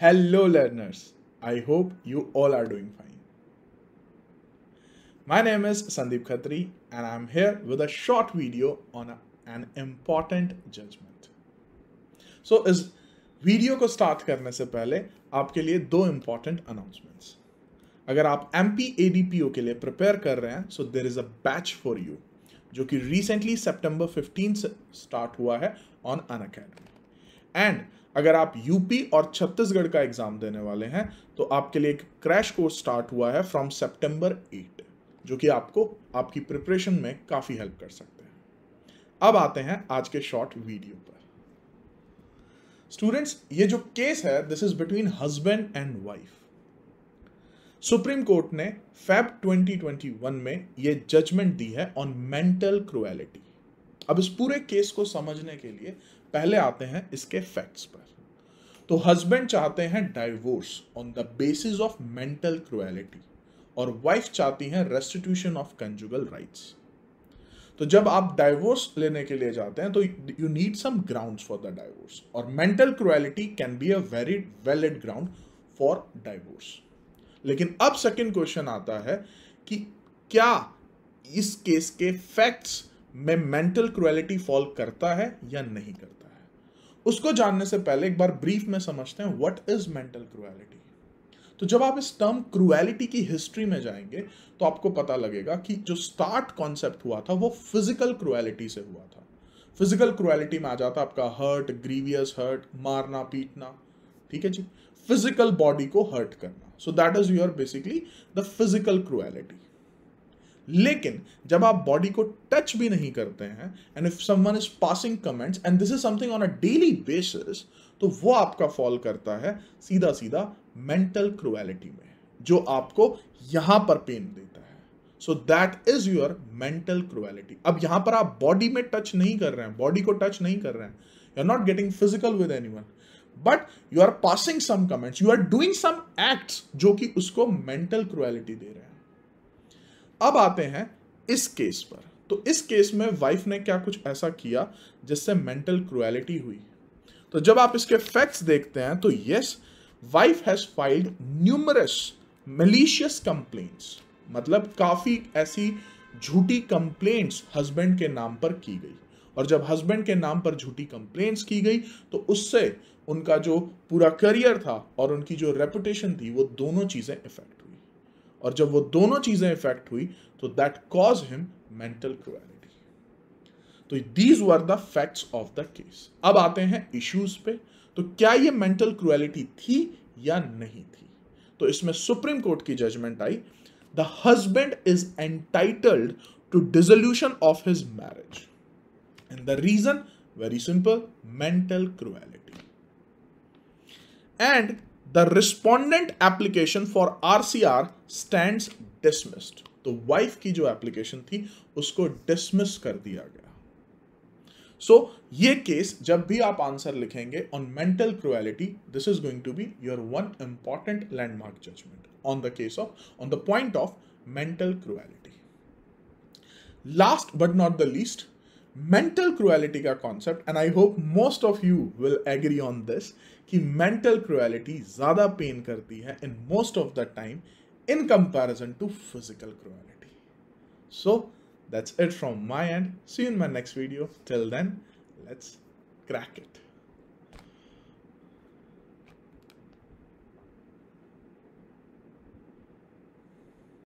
Hello, learners. I hope you all are doing fine. My name is Sandeep Khatri, and I'm here with a short video on a- an important judgment. So, इस video को start करने से पहले आपके लिए दो important announcements अगर आप M P A D P O के लिए प्रिपेयर कर रहे हैं so there is a batch for you जो कि रिसेंटली सितंबर 15 से स्टार्ट हुआ है ऑन अन अकेडमी एंड अगर आप यूपी और छत्तीसगढ़ का एग्ज़ाम देने वाले हैं तो आपके लिए एक क्रैश कोर्स स्टार्ट हुआ है फ्रॉम सेप्टेम्बर एट जो कि आपको आपकी प्रिपरेशन में काफ़ी हेल्प कर सकते हैं। अब आते हैं आज के शॉर्ट वीडियो पर। स्टूडेंट्स ये जो केस है this is between husband and wife Supreme Court ने फेब 2021 में ये जजमेंट दी है ऑन मेंटल क्रुएलिटी अब इस पूरे केस को समझने के लिए पहले आते हैं इसके फैक्ट्स पर। तो हस्बैंड चाहते हैं divorce on the basis of mental cruelty और वाइफ चाहती हैं रेस्टिट्यूशन ऑफ़ कंजुगल राइट्स तो जब आप डाइवोर्स लेने के लिए जाते हैं तो you need some grounds for the divorce और mental cruelty can be a very valid ground for divorce लेकिन अब सेकंड क्वेश्चन आता है कि क्या इस केस के फैक्ट्स में मेंटल क्रुएलिटी फॉल करता है या नहीं करता? उसको जानने से पहले एक बार ब्रीफ में समझते हैं व्हाट इज़ मेंटल क्रुएलिटी तो जब आप इस टर्म क्रुएलिटी की हिस्ट्री में जाएँगे तो आपको पता लगेगा कि जो स्टार्ट कॉन्सेप्ट हुआ था, वो फ़िज़िकल क्रुएलिटी से हुआ था। फ़िज़िकल क्रुएलिटी में आ जाता आपका हर्ट ग्रीवियस हर्ट मारना, पीटना। ठीक है जी? फ़िज़िकल बॉडी को हर्ट करना। So that is your basically the physical cruelty लेकिन जब आप बॉडी को टच भी नहीं करते हैं and if someone is passing comments and this is something on a daily basis तो वो आपका फॉल करता है सीधा सीधा मेंटल क्रुएलिटी में, जो आपको यहाँ पर पेन देता है। So that is your mental cruelty अब यहाँ पर आप बॉडी में टच नहीं कर रहे हैं बॉडी को टच नहीं कर रहे हैं you are not getting physical with any but you are passing some comments you are doing some acts जो कि उसको मेंटल क्रुएलिटी दे रहे हैं। अब आते हैं इस केस पर। तो इस केस में वाइफ ने क्या कुछ ऐसा किया जिससे मेंटल क्रुएलिटी हुई? तो जब आप इसके फैक्ट्स देखते हैं तो yes wife has filed numerous malicious complaints मतलब काफ़ी ऐसी झूठी कंप्लेंट्स हस्बैंड के नाम पर की गई। और जब हस्बैंड के नाम पर झूठी कंप्लेंट्स की गई तो उससे उनका जो पूरा करियर था और उनकी जो रेपुटेशन थी, वो दोनों चीज़ें इफ़ेक्ट और जब वो दोनों चीज़ें इफ़ेक्ट हुई तो that cause him mental cruelty तो these were the facts of the case अब आते हैं इश्यूज़ पे तो क्या ये मेंटल क्रुएलिटी थी या नहीं थी? तो इसमें सुप्रीम कोर्ट की judgment I. The husband is entitled to dissolution of his marriage and the reason very simple mental cruelty and the respondent application for RCR stands dismissed तो वाइफ की जो एप्लीकेशन थी उसको डिसमिस कर दिया गया। सो so, ये केस जब भी आप आंसर लिखेंगे on mental cruelty this is going to be your one important landmark judgment on the case of on the point of mental cruelty last but not the least mental cruelty का concept and I hope most of you will agree on this कि mental cruelty ज़्यादा pain करती है in most of the time in comparison to physical cruelty so that's it from my end see in my next video till then let's crack it